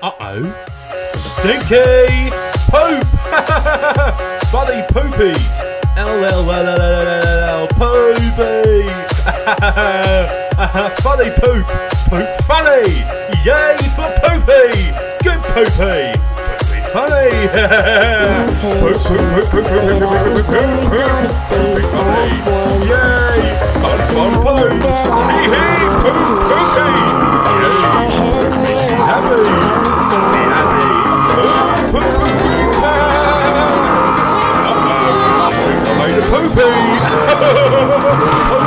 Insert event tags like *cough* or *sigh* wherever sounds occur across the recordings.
Uh-oh. Stinky poop! Funny poopies! L-L-L-L-L-L-L poopies! funny poop! Poop funny! Yay for poopy! Good poopy! Poopy funny! poop, poop, poop, poop, poop, poop, poop, poop, poop, poopy funny! Yay! próxima.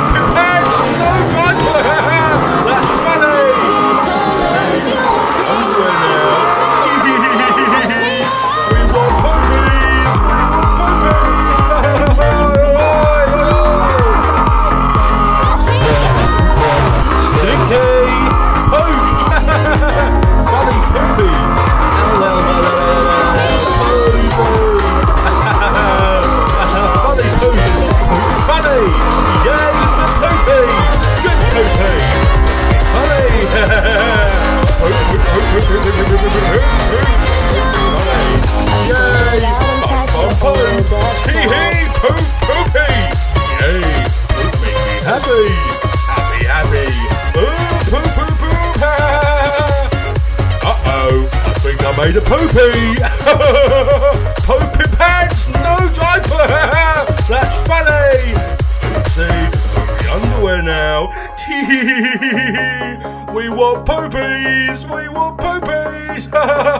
Made a poopy! *laughs* poopy pants, no diaper! That's funny! Oopsie, poopy underwear now. *laughs* we want poopies! We want poopies! *laughs*